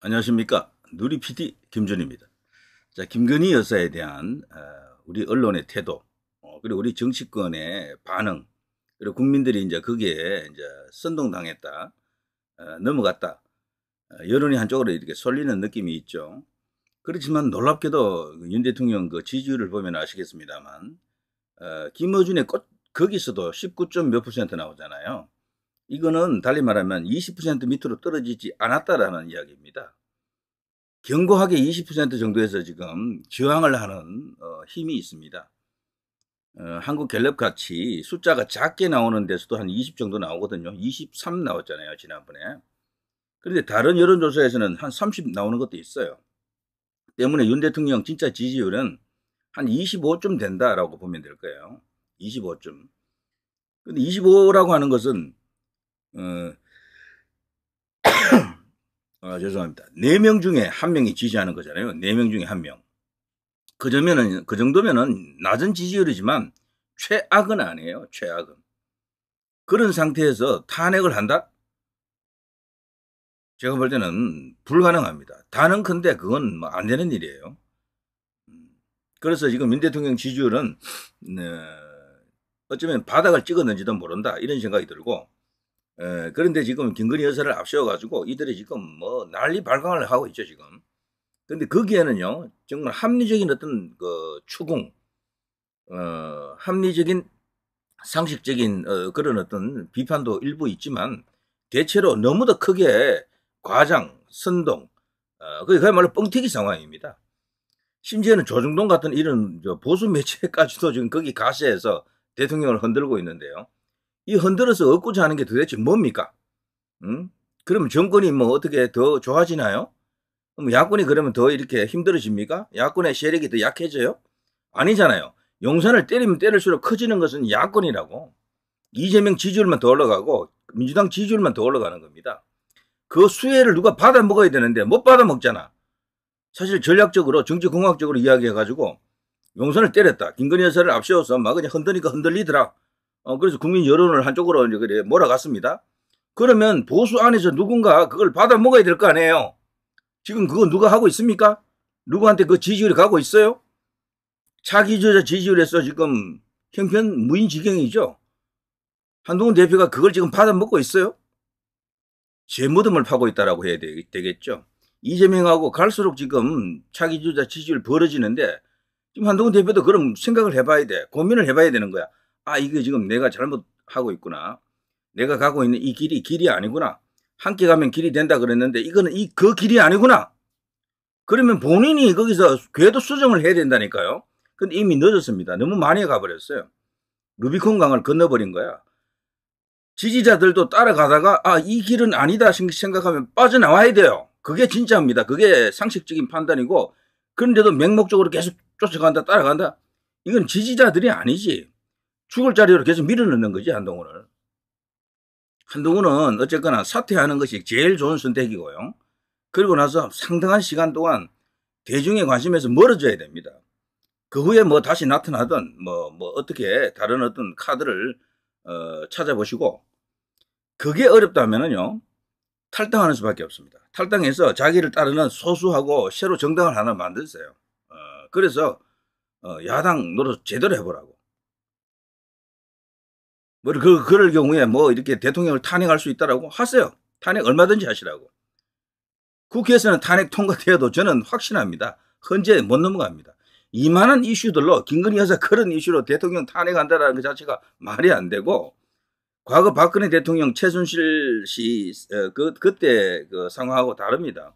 안녕하십니까. 누리 PD 김준입니다. 자, 김건희 여사에 대한 어, 우리 언론의 태도, 어, 그리고 우리 정치권의 반응, 그리고 국민들이 이제 거기에 이제 선동당했다, 어, 넘어갔다, 여론이 한쪽으로 이렇게 쏠리는 느낌이 있죠. 그렇지만 놀랍게도 윤 대통령 그 지지율을 보면 아시겠습니다만, 김어준의 꽃, 거기서도 19. 몇 퍼센트 나오잖아요. 이거는 달리 말하면 20% 밑으로 떨어지지 않았다라는 이야기입니다. 견고하게 20% 정도에서 지금 저항을 하는 어, 힘이 있습니다. 어, 한국 갤럽 같이 숫자가 작게 나오는 데서도 한 20 정도 나오거든요. 23 나왔잖아요, 지난번에. 그런데 다른 여론조사에서는 한 30 나오는 것도 있어요. 때문에 윤 대통령 진짜 지지율은 한 25쯤 된다라고 보면 될 거예요. 25쯤. 근데 25라고 하는 것은 어, 아, 죄송합니다. 4명 중에 한 명이 지지하는 거잖아요. 4명 중에 한 명. 그 정도면은, 그 정도면은 낮은 지지율이지만 최악은 아니에요. 최악은. 그런 상태에서 탄핵을 한다? 제가 볼 때는 불가능합니다. 다는 큰데 그건 뭐 안 되는 일이에요. 음. 그래서 지금 민 대통령 지지율은 어, 어쩌면 바닥을 찍었는지도 모른다 이런 생각이 들고 에, 그런데 지금 김건희 여사를 앞세워가지고 이들이 지금 뭐 난리 발광을 하고 있죠, 지금. 근데 거기에는요, 정말 합리적인 어떤 그 추궁, 어, 합리적인 상식적인 어, 그런 어떤 비판도 일부 있지만 대체로 너무도 크게 과장, 선동, 어, 그게 그야말로 뻥튀기 상황입니다. 심지어는 조중동 같은 이런 보수 매체까지도 지금 거기 가세해서 대통령을 흔들고 있는데요. 이 흔들어서 얻고자 하는 게 도대체 뭡니까? 응? 그러면 정권이 뭐 어떻게 더 좋아지나요? 그럼 야권이 그러면 더 이렇게 힘들어집니까? 야권의 세력이 더 약해져요? 아니잖아요. 용산을 때리면 때릴수록 커지는 것은 야권이라고. 이재명 지지율만 더 올라가고 민주당 지지율만 더 올라가는 겁니다. 그 수혜를 누가 받아 먹어야 되는데 못 받아 먹잖아. 사실 전략적으로 정치공학적으로 이야기해가지고 용산을 때렸다. 김건희 여사를 앞세워서 막 그냥 흔드니까 흔들리더라. 어, 그래서 국민 여론을 한쪽으로 이제 그래 몰아갔습니다. 그러면 보수 안에서 누군가 그걸 받아 먹어야 될 거 아니에요. 지금 그거 누가 하고 있습니까? 누구한테 그 지지율이 가고 있어요? 차기 주자 지지율에서 지금 형편 무인 지경이죠. 한동훈 대표가 그걸 지금 받아 먹고 있어요? 제 무덤을 파고 있다라고 해야 되겠죠. 이재명하고 갈수록 지금 차기 주자 지지율 벌어지는데 지금 한동훈 대표도 그럼 생각을 해봐야 돼. 고민을 해봐야 되는 거야. 아, 이게 지금 내가 잘못하고 있구나. 내가 가고 있는 이 길이 길이 아니구나. 함께 가면 길이 된다 그랬는데 이거는 이 그 길이 아니구나. 그러면 본인이 거기서 궤도 수정을 해야 된다니까요. 근데 이미 늦었습니다. 너무 많이 가버렸어요. 루비콘 강을 건너버린 거야. 지지자들도 따라가다가 아, 이 길은 아니다 생각하면 빠져나와야 돼요. 그게 진짜입니다. 그게 상식적인 판단이고 그런데도 맹목적으로 계속 쫓아간다 따라간다. 이건 지지자들이 아니지. 죽을 자리로 계속 밀어넣는 거지, 한동훈을. 한동훈은 어쨌거나 사퇴하는 것이 제일 좋은 선택이고요. 그리고 나서 상당한 시간 동안 대중의 관심에서 멀어져야 됩니다. 그 후에 뭐 다시 나타나든 뭐, 뭐 어떻게 다른 어떤 카드를 어, 찾아보시고 그게 어렵다면은요 탈당하는 수밖에 없습니다. 탈당해서 자기를 따르는 소수하고 새로 정당을 하나 만드세요. 어, 그래서 어, 야당 노릇 제대로 해보라고. 뭐, 그, 그럴 경우에 뭐 이렇게 대통령을 탄핵할 수 있다라고 하세요. 탄핵 얼마든지 하시라고. 국회에서는 탄핵 통과되어도 저는 확신합니다. 현재 못 넘어갑니다. 이만한 이슈들로 김건희 여사 그런 이슈로 대통령 탄핵한다라는 것 자체가 말이 안 되고 과거 박근혜 대통령 최순실 씨 어, 그, 그때 그 상황하고 다릅니다.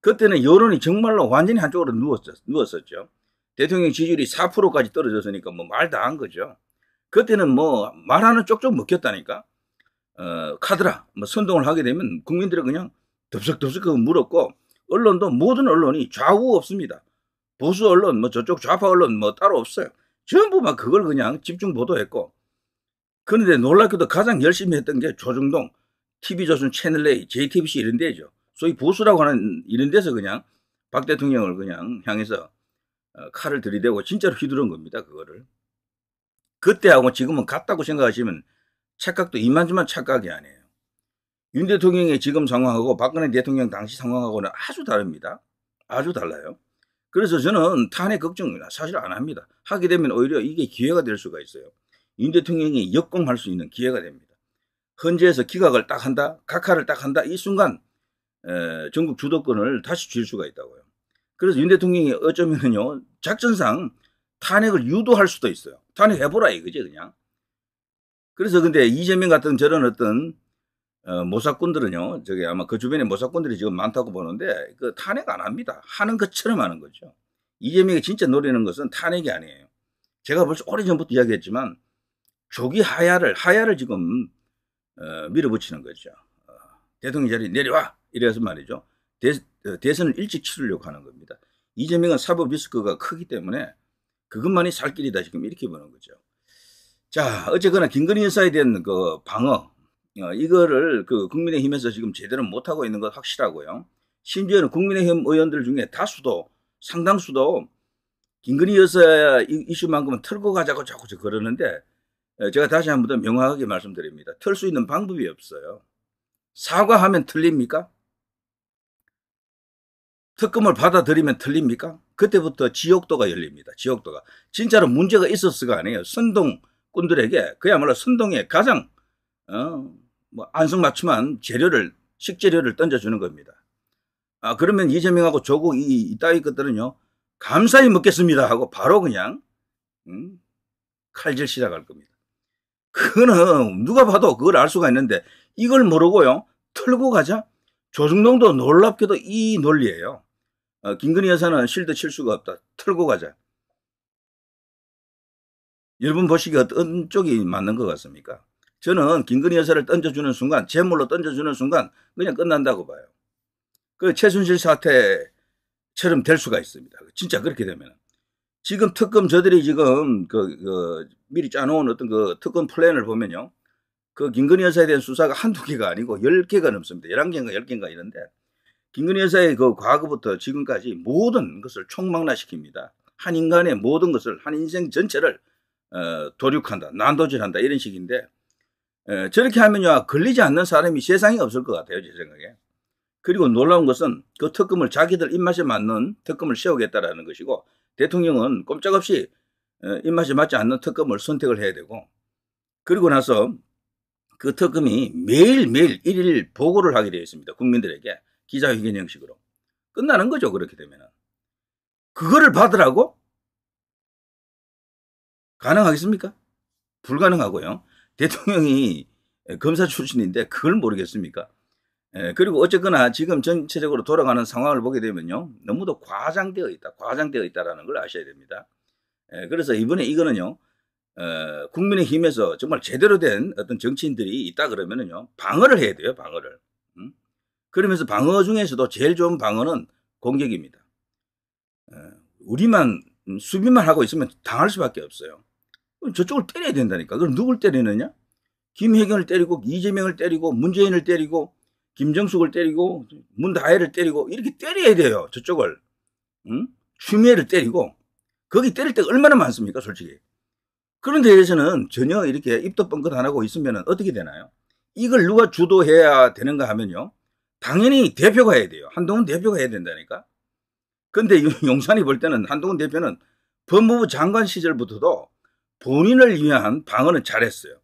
그때는 여론이 정말로 완전히 한쪽으로 누웠었, 누웠었죠. 대통령 지지율이 4%까지 떨어졌으니까 뭐말다한 거죠. 그때는 뭐 말하는 쪽쪽 먹혔다니까. 어, 카드라, 뭐 선동을 하게 되면 국민들이 그냥 덥석덥석 물었고, 언론도 모든 언론이 좌우 없습니다. 보수 언론, 뭐 저쪽 좌파 언론 뭐 따로 없어요. 전부 막 그걸 그냥 집중 보도했고. 그런데 놀랍게도 가장 열심히 했던 게 조중동, TV조선 채널A, JTBC 이런 데죠. 소위 보수라고 하는 이런 데서 그냥 박 대통령을 그냥 향해서 어, 칼을 들이대고 진짜로 휘두른 겁니다. 그거를. 그때하고 지금은 같다고 생각하시면 착각도 이만저만 착각이 아니에요. 윤 대통령의 지금 상황하고 박근혜 대통령 당시 상황하고는 아주 다릅니다. 아주 달라요. 그래서 저는 탄핵 걱정 사실 안 합니다. 하게 되면 오히려 이게 기회가 될 수가 있어요. 윤 대통령이 역공할 수 있는 기회가 됩니다. 헌재에서 기각을 딱 한다, 각하를 딱 한다, 이 순간 에, 전국 주도권을 다시 쥘 수가 있다고요. 그래서 윤 대통령이 어쩌면은요, 작전상 탄핵을 유도할 수도 있어요. 탄핵해보라 이거지, 그냥. 그래서 근데 이재명 같은 저런 어떤 어, 모사꾼들은요, 저기 아마 그 주변에 모사꾼들이 지금 많다고 보는데, 그 탄핵 안 합니다. 하는 것처럼 하는 거죠. 이재명이 진짜 노리는 것은 탄핵이 아니에요. 제가 벌써 오래전부터 이야기했지만, 조기 하야를, 하야를 지금, 어, 밀어붙이는 거죠. 어, 대통령 자리 내려와! 이래서 말이죠. 대, 어, 대선을 일찍 치르려고 하는 겁니다. 이재명은 사법 리스크가 크기 때문에 그것만이 살 길이다 지금 이렇게 보는 거죠. 자, 어쨌거나 김건희 여사에 대한 그 방어, 어, 이거를 그 국민의힘에서 지금 제대로 못하고 있는 것 확실하고요. 심지어는 국민의힘 의원들 중에 다수도, 상당수도 김건희 여사 이슈만큼은 털고 가자고 자꾸 그러는데 어, 제가 다시 한 번 더 명확하게 말씀드립니다. 털 수 있는 방법이 없어요. 사과하면 틀립니까? 특검을 받아들이면 틀립니까? 그때부터 지옥도가 열립니다. 지옥도가. 진짜로 문제가 있었을거 아니에요. 선동꾼들에게 그야말로 선동의 가장 어, 뭐 안성맞춤한 재료를 식재료를 던져주는 겁니다. 아 그러면 이재명하고 조국 이, 이따위 것들은요 감사히 먹겠습니다 하고 바로 그냥 음, 칼질 시작할 겁니다. 그거는 누가 봐도 그걸 알 수가 있는데 이걸 모르고요 털고 가자 조중동도 놀랍게도 이 논리예요. 어, 김건희 여사는 실드 칠 수가 없다. 털고 가자. 여러분 보시기에 어떤 쪽이 맞는 것 같습니까? 저는 김건희 여사를 던져주는 순간, 제물로 던져주는 순간 그냥 끝난다고 봐요. 그 최순실 사태처럼 될 수가 있습니다. 진짜 그렇게 되면. 지금 특검 저들이 지금 그, 그 미리 짜놓은 어떤 그 특검 플랜을 보면요. 그 김건희 여사에 대한 수사가 한두 개가 아니고 10개가 넘습니다. 11개인가 10개인가 이런데 김건희 여사의 그 과거부터 지금까지 모든 것을 총망라시킵니다. 한 인간의 모든 것을 한 인생 전체를 어, 도륙한다, 난도질한다 이런 식인데 에, 저렇게 하면요 걸리지 않는 사람이 세상에 없을 것 같아요 제 생각에. 그리고 놀라운 것은 그 특검을 자기들 입맛에 맞는 특검을 세우겠다라는 것이고 대통령은 꼼짝없이 입맛에 맞지 않는 특검을 선택을 해야 되고 그리고 나서 그 특검이 매일매일 일일 보고를 하게 되어 있습니다. 국민들에게 기자회견 형식으로. 끝나는 거죠. 그렇게 되면은. 그거를 받으라고? 가능하겠습니까? 불가능하고요. 대통령이 검사 출신인데 그걸 모르겠습니까? 예, 그리고 어쨌거나 지금 전체적으로 돌아가는 상황을 보게 되면요. 너무도 과장되어 있다. 과장되어 있다라는 걸 아셔야 됩니다. 예, 그래서 이번에 이거는요. 어, 국민의힘에서 정말 제대로 된 어떤 정치인들이 있다 그러면은요 방어를 해야 돼요 방어를 음? 그러면서 방어 중에서도 제일 좋은 방어는 공격입니다. 어, 우리만 수비만 하고 있으면 당할 수밖에 없어요. 저쪽을 때려야 된다니까. 그럼 누굴 때리느냐? 김혜경을 때리고 이재명을 때리고 문재인을 때리고 김정숙을 때리고 문다혜를 때리고 이렇게 때려야 돼요 저쪽을. 음? 추미애를 때리고. 거기 때릴 때가 얼마나 많습니까 솔직히? 그런 데에서는 전혀 이렇게 입도 뻥끗 안 하고 있으면 어떻게 되나요? 이걸 누가 주도해야 되는가 하면요. 당연히 대표가 해야 돼요. 한동훈 대표가 해야 된다니까. 근데 용산이 볼 때는 한동훈 대표는 법무부 장관 시절부터도 본인을 위한 방어는 잘했어요.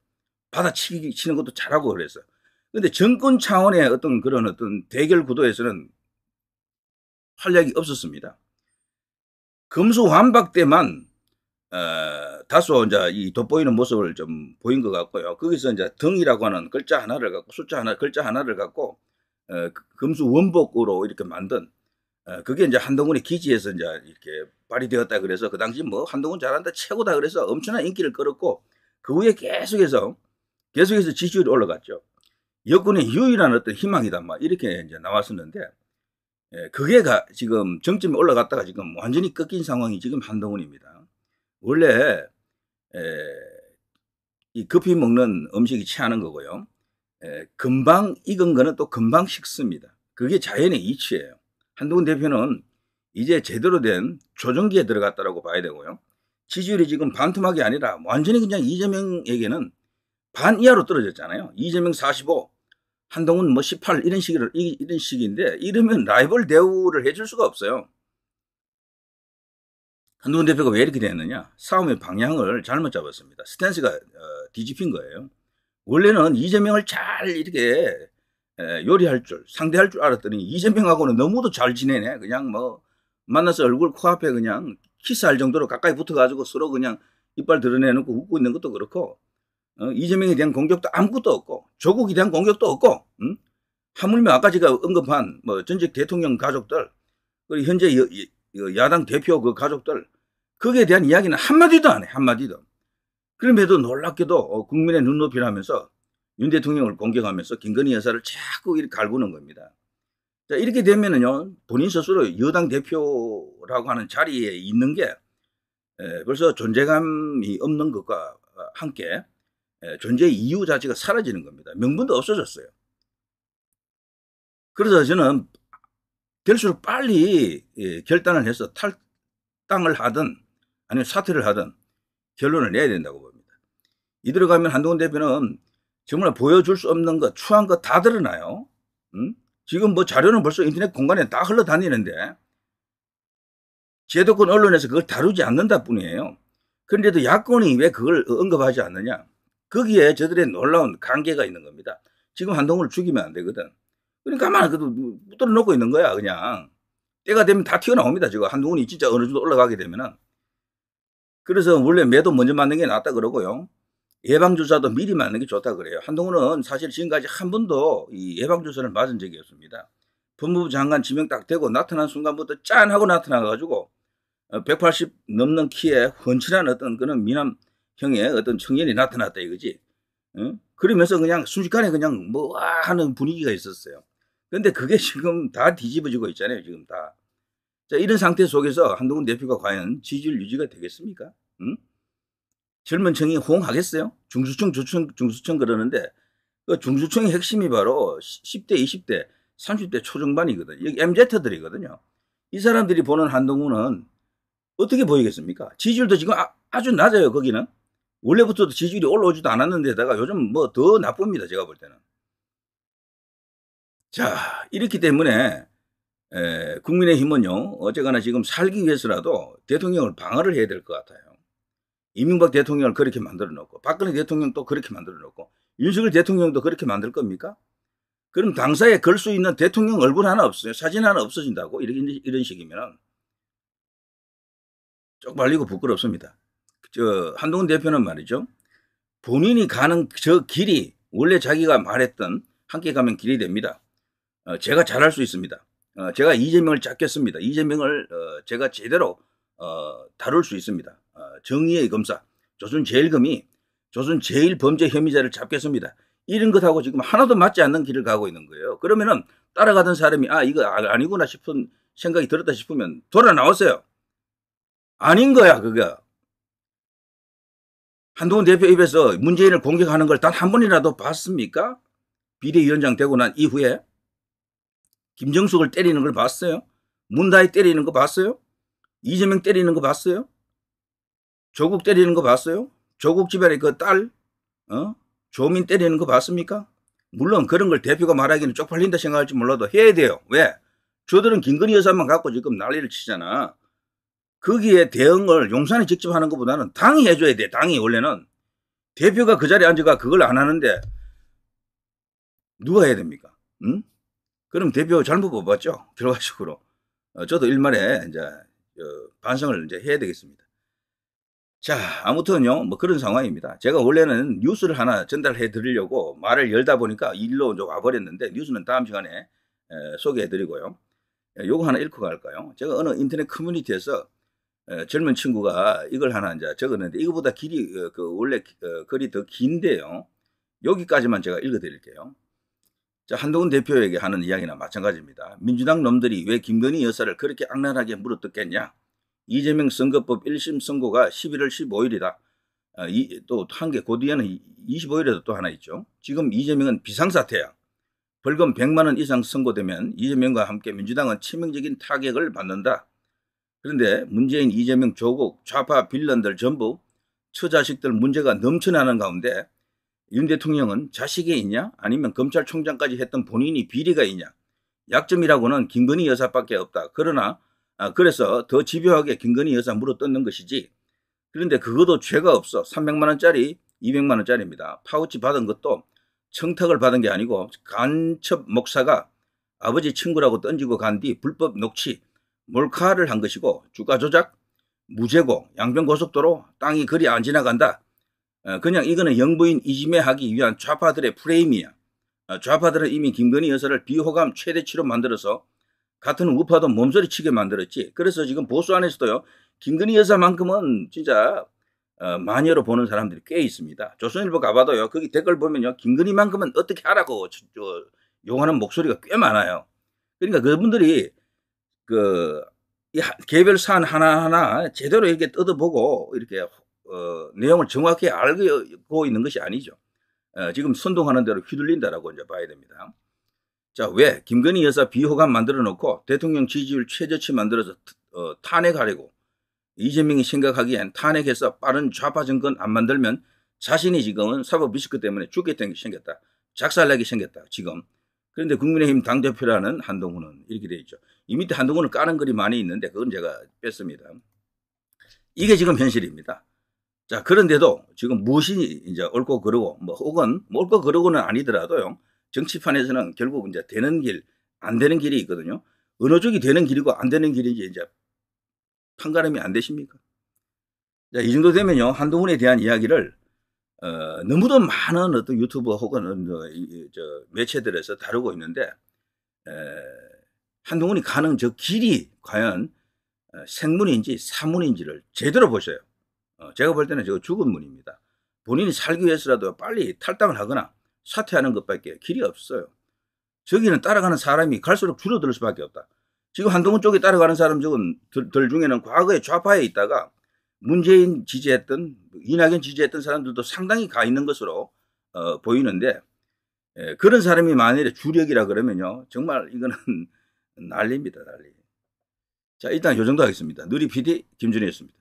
받아치기 치는 것도 잘하고 그랬어요. 근데 정권 차원의 어떤 그런 어떤 대결 구도에서는 활약이 없었습니다. 금수환박 때만 어, 다소 이제 이 돋보이는 모습을 좀 보인 것 같고요. 거기서 이제 등이라고 하는 글자 하나를 갖고 숫자 하나, 글자 하나를 갖고 금수 원복으로 이렇게 만든 어, 그게 이제 한동훈의 기지에서 이제 이렇게 발휘되었다 그래서 그 당시 뭐 한동훈 잘한다 최고다 그래서 엄청난 인기를 끌었고 그 후에 계속해서 계속해서 지지율이 올라갔죠. 여권의 유일한 어떤 희망이다 막 이렇게 이제 나왔었는데 예, 그게 가, 지금 정점에 올라갔다가 지금 완전히 꺾인 상황이 지금 한동훈입니다. 원래 에, 이 급히 먹는 음식이 취하는 거고요. 에, 금방 익은 거는 또 금방 식습니다. 그게 자연의 이치예요. 한동훈 대표는 이제 제대로 된 조정기에 들어갔다라고 봐야 되고요. 지지율이 지금 반토막이 아니라 완전히 그냥 이재명에게는 반 이하로 떨어졌잖아요. 이재명 45, 한동훈 뭐 18 이런 식으로 이런 식인데 이러면 라이벌 대우를 해줄 수가 없어요. 한동훈 대표가 왜 이렇게 됐느냐? 싸움의 방향을 잘못 잡았습니다. 스탠스가 어, 뒤집힌 거예요. 원래는 이재명을 잘 이렇게 에, 요리할 줄, 상대할 줄 알았더니 이재명하고는 너무도 잘 지내네. 그냥 뭐 만나서 얼굴 코앞에 그냥 키스할 정도로 가까이 붙어가지고 서로 그냥 이빨 드러내놓고 웃고 있는 것도 그렇고 어, 이재명에 대한 공격도 아무것도 없고 조국에 대한 공격도 없고 응? 하물며 아까 제가 언급한 뭐 전직 대통령 가족들 그리고 현재 여, 여, 야당 대표 그 가족들 거기에 대한 이야기는 한마디도 안 해 한마디도 그럼에도 놀랍게도 어, 국민의 눈높이라면서 윤 대통령을 공격하면서 김건희 여사를 자꾸 이렇게 갈구는 겁니다. 자, 이렇게 되면은요, 본인 스스로 여당 대표라고 하는 자리에 있는 게 에, 벌써 존재감이 없는 것과 함께 에, 존재 이유 자체가 사라지는 겁니다. 명분도 없어졌어요. 그래서 저는 될수록 빨리 예, 결단을 해서 탈당을 하든 아니면 사퇴를 하든 결론을 내야 된다고 봅니다. 이대로 가면 한동훈 대표는 정말 보여줄 수 없는 것, 추한 것 다 드러나요. 응? 지금 뭐 자료는 벌써 인터넷 공간에 다 흘러다니는데 제도권 언론에서 그걸 다루지 않는다 뿐이에요. 그런데도 야권이 왜 그걸 언급하지 않느냐? 거기에 저들의 놀라운 관계가 있는 겁니다. 지금 한동훈을 죽이면 안 되거든. 그러니까 가만히 붙들어 놓고 있는 거야, 그냥. 때가 되면 다 튀어나옵니다, 지금. 한동훈이 진짜 어느 정도 올라가게 되면은. 그래서 원래 매도 먼저 맞는 게 낫다 그러고요. 예방주사도 미리 맞는 게 좋다 그래요. 한동훈은 사실 지금까지 한 번도 이 예방주사를 맞은 적이 없습니다. 법무부 장관 지명 딱 되고 나타난 순간부터 짠 하고 나타나가지고 180 어, 넘는 키에 훤칠한 어떤 그런 미남형의 어떤 청년이 나타났다 이거지. 응? 그러면서 그냥 순식간에 그냥 뭐 하는 분위기가 있었어요. 근데 그게 지금 다 뒤집어지고 있잖아요. 지금 다. 자, 이런 상태 속에서 한동훈 대표가 과연 지지율 유지가 되겠습니까? 응? 젊은 층이 호응하겠어요? 중수층, 중수층, 중수층 그러는데 그 중수층의 핵심이 바로 10대, 20대, 30대 초중반이거든요. 여기 MZ들이거든요. 이 사람들이 보는 한동훈은 어떻게 보이겠습니까? 지지율도 지금 아, 주 낮아요, 거기는. 원래부터도 지지율이 올라오지도 않았는데다가 요즘 뭐 더 나쁩니다, 제가 볼 때는. 자, 이렇기 때문에 에, 국민의힘은요, 어쨌거나 지금 살기 위해서라도 대통령을 방어를 해야 될 것 같아요. 이명박 대통령을 그렇게 만들어 놓고 박근혜 대통령도 그렇게 만들어 놓고 윤석열 대통령도 그렇게 만들 겁니까? 그럼 당사에 걸 수 있는 대통령 얼굴 하나 없어요. 사진 하나 없어진다고 이런, 이런 식이면 쪽팔리고 부끄럽습니다. 저 한동훈 대표는 말이죠. 본인이 가는 저 길이 원래 자기가 말했던 함께 가면 길이 됩니다. 어, 제가 잘할 수 있습니다. 어, 제가 이재명을 잡겠습니다. 이재명을 어, 제가 제대로 어, 다룰 수 있습니다. 어, 정의의 검사, 조선 제일검이 조선 제일 범죄 혐의자를 잡겠습니다. 이런 것하고 지금 하나도 맞지 않는 길을 가고 있는 거예요. 그러면은 따라가던 사람이 아 이거 아, 아니구나 싶은 생각이 들었다 싶으면 돌아 나왔어요. 아닌 거야 그거. 한동훈 대표 입에서 문재인을 공격하는 걸 단 한 번이라도 봤습니까? 비대위원장 되고 난 이후에 김정숙을 때리는 걸 봤어요? 문다이 때리는 거 봤어요? 이재명 때리는 거 봤어요? 조국 때리는 거 봤어요? 조국 집안의 그 딸, 어? 조민 때리는 거 봤습니까? 물론 그런 걸 대표가 말하기는 쪽팔린다 생각할지 몰라도 해야 돼요. 왜? 저들은 김건희 여사만 갖고 지금 난리를 치잖아. 거기에 대응을 용산이 직접 하는 것보다는 당이 해줘야 돼. 당이 원래는. 대표가 그 자리에 앉아가 그걸 안 하는데 누가 해야 됩니까? 응? 그럼 대표 잘못 뽑았죠? 결과적으로. 어, 저도 일말에 이제 어, 반성을 이제 해야 되겠습니다. 자, 아무튼요, 뭐 그런 상황입니다. 제가 원래는 뉴스를 하나 전달해 드리려고 말을 열다 보니까 일로 이제 와버렸는데, 뉴스는 다음 시간에 에, 소개해 드리고요. 요거 하나 읽고 갈까요? 제가 어느 인터넷 커뮤니티에서 에, 젊은 친구가 이걸 하나 이제 적었는데, 이거보다 길이, 어, 그 원래 어, 글이 더 긴데요. 여기까지만 제가 읽어 드릴게요. 자, 한동훈 대표에게 하는 이야기나 마찬가지입니다. 민주당 놈들이 왜 김건희 여사를 그렇게 악랄하게 물어뜯겠냐? 이재명 선거법 1심 선고가 11월 15일이다. 아, 또한 개, 그 뒤에는 25일에도 또 하나 있죠. 지금 이재명은 비상사태야. 벌금 100만 원 이상 선고되면 이재명과 함께 민주당은 치명적인 타격을 받는다. 그런데 문재인, 이재명, 조국, 좌파 빌런들 전부 처자식들 문제가 넘쳐나는 가운데 윤 대통령은 자식이 있냐? 아니면 검찰총장까지 했던 본인이 비리가 있냐? 약점이라고는 김건희 여사밖에 없다. 그러나 아, 그래서 더 집요하게 김건희 여사 물어 뜯는 것이지. 그런데 그것도 죄가 없어. 300만 원짜리, 200만 원짜리입니다. 파우치 받은 것도 청탁을 받은 게 아니고 간첩 목사가 아버지 친구라고 던지고 간 뒤 불법 녹취, 몰카를 한 것이고 주가 조작, 무제고, 양평고속도로 땅이 그리 안 지나간다. 어, 그냥 이거는 영부인 이지매하기 위한 좌파들의 프레임이야. 어, 좌파들은 이미 김건희 여사를 비호감 최대치로 만들어서 같은 우파도 몸소리치게 만들었지. 그래서 지금 보수 안에서도요. 김건희 여사만큼은 진짜 어, 마녀로 보는 사람들이 꽤 있습니다. 조선일보 가봐도요. 거기 댓글 보면요. 김건희만큼은 어떻게 하라고 저, 저, 용하는 목소리가 꽤 많아요. 그러니까 그분들이 그 개별 사안 하나하나 제대로 이렇게 뜯어보고 이렇게 어, 내용을 정확히 알고 있는 것이 아니죠. 어, 지금 선동하는 대로 휘둘린다라고 이제 봐야 됩니다. 자, 왜 김건희 여사 비호감 만들어 놓고 대통령 지지율 최저치 만들어서 어, 탄핵하려고 이재명이 생각하기엔 탄핵해서 빠른 좌파 정권 안 만들면 자신이 지금은 사법 리스크 때문에 죽겠다는 게 생겼다. 작살나게 생겼다. 지금. 그런데 국민의힘 당대표라는 한동훈은 이렇게 돼 있죠. 이 밑에 한동훈을 까는 글이 많이 있는데 그건 제가 뺐습니다. 이게 지금 현실입니다. 자, 그런데도 지금 무엇이 이제 옳고 그르고, 뭐, 혹은 뭐 옳고 그르고는 아니더라도요, 정치판에서는 결국 이제 되는 길, 안 되는 길이 있거든요. 어느 쪽이 되는 길이고 안 되는 길인지 이제 판가름이 안 되십니까? 자, 이 정도 되면요, 한동훈에 대한 이야기를, 어, 너무도 많은 어떤 유튜버 혹은 어, 이, 저 매체들에서 다루고 있는데, 에, 한동훈이 가는 저 길이 과연 어, 생문인지 사문인지를 제대로 보셔요. 어, 제가 볼 때는 저 죽은 문입니다. 본인이 살기 위해서라도 빨리 탈당을 하거나 사퇴하는 것밖에 길이 없어요. 저기는 따라가는 사람이 갈수록 줄어들 수밖에 없다. 지금 한동훈 쪽에 따라가는 사람 들, 들 중에는 과거에 좌파에 있다가 문재인 지지했던 이낙연 지지했던 사람들도 상당히 가 있는 것으로 어, 보이는데 에, 그런 사람이 만일에 주력이라 그러면요 정말 이거는 난리입니다 난리. 자 일단 요 정도 하겠습니다. 누리 PD 김준희였습니다.